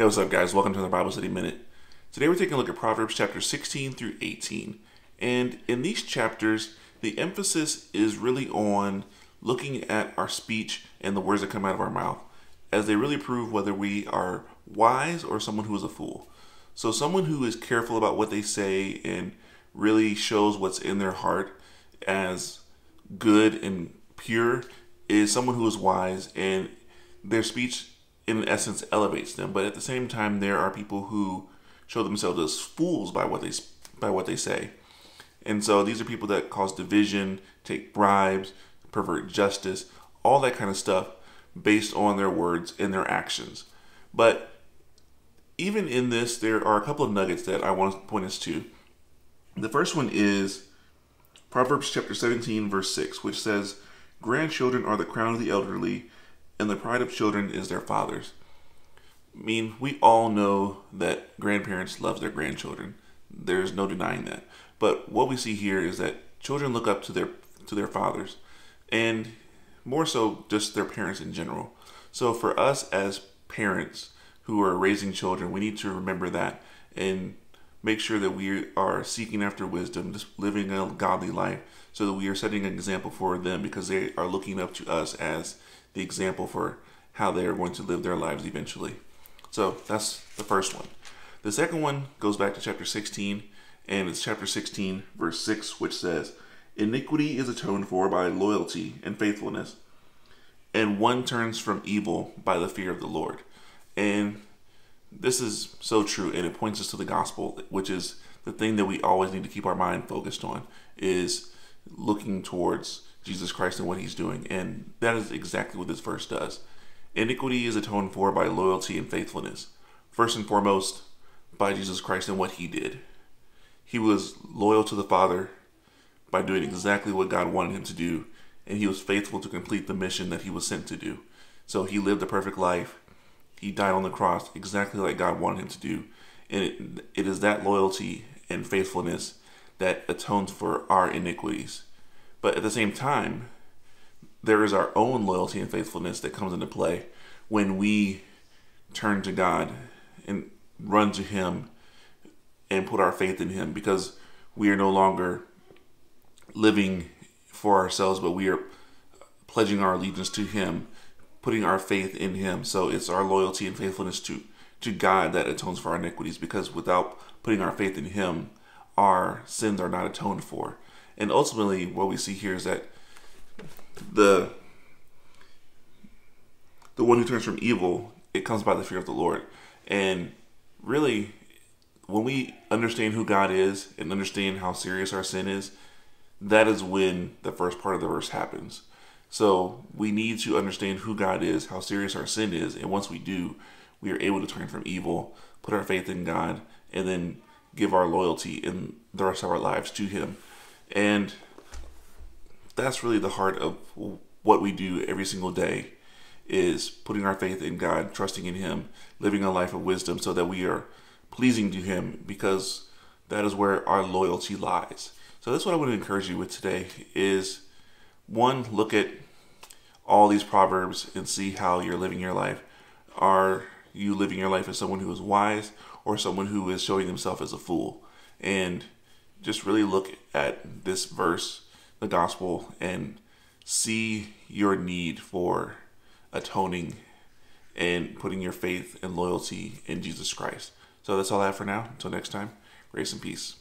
Hey, what's up, guys? Welcome to the Bible Study Minute. Today we're taking a look at Proverbs chapter 16 through 18. And in these chapters, the emphasis is really on looking at our speech and the words that come out of our mouth, as they really prove whether we are wise or someone who is a fool. So, someone who is careful about what they say and really shows what's in their heart as good and pure is someone who is wise and their speech in essence elevates them. But at the same time, there are people who show themselves as fools by what they by what they say. And so these are people that cause division, take bribes, pervert justice, all that kind of stuff based on their words and their actions. But even in this, there are a couple of nuggets that I want to point us to. The first one is Proverbs chapter 17, verse 6, which says, Grandchildren are the crown of the elderly, and the pride of children is their fathers. I mean, we all know that grandparents love their grandchildren. There's no denying that. But what we see here is that children look up to their to their fathers, and more so just their parents in general. So for us as parents who are raising children, we need to remember that and make sure that we are seeking after wisdom, just living a godly life, so that we are setting an example for them because they are looking up to us as the example for how they are going to live their lives eventually. So that's the first one. The second one goes back to chapter 16, and it's chapter 16, verse 6, which says, Iniquity is atoned for by loyalty and faithfulness, and one turns from evil by the fear of the Lord. And this is so true, and it points us to the gospel, which is the thing that we always need to keep our mind focused on, is looking towards Jesus Christ and what he's doing. And that is exactly what this verse does. Iniquity is atoned for by loyalty and faithfulness. First and foremost, by Jesus Christ and what he did. He was loyal to the Father by doing exactly what God wanted him to do, and he was faithful to complete the mission that he was sent to do. So he lived a perfect life. He died on the cross exactly like God wanted him to do. And it, it is that loyalty and faithfulness that atones for our iniquities. But at the same time, there is our own loyalty and faithfulness that comes into play when we turn to God and run to Him and put our faith in Him because we are no longer living for ourselves, but we are pledging our allegiance to Him, putting our faith in Him. So it's our loyalty and faithfulness to, to God that atones for our iniquities because without putting our faith in Him, our sins are not atoned for. And ultimately, what we see here is that the the one who turns from evil, it comes by the fear of the Lord. And really, when we understand who God is and understand how serious our sin is, that is when the first part of the verse happens. So we need to understand who God is, how serious our sin is, and once we do, we are able to turn from evil, put our faith in God, and then give our loyalty in the rest of our lives to Him. And that's really the heart of what we do every single day is putting our faith in God, trusting in Him, living a life of wisdom so that we are pleasing to Him because that is where our loyalty lies. So that's what I want to encourage you with today is one, look at all these proverbs and see how you're living your life. Are you living your life as someone who is wise or someone who is showing himself as a fool? And just really look at this verse, the gospel, and see your need for atoning and putting your faith and loyalty in Jesus Christ. So that's all I have for now. Until next time, grace and peace.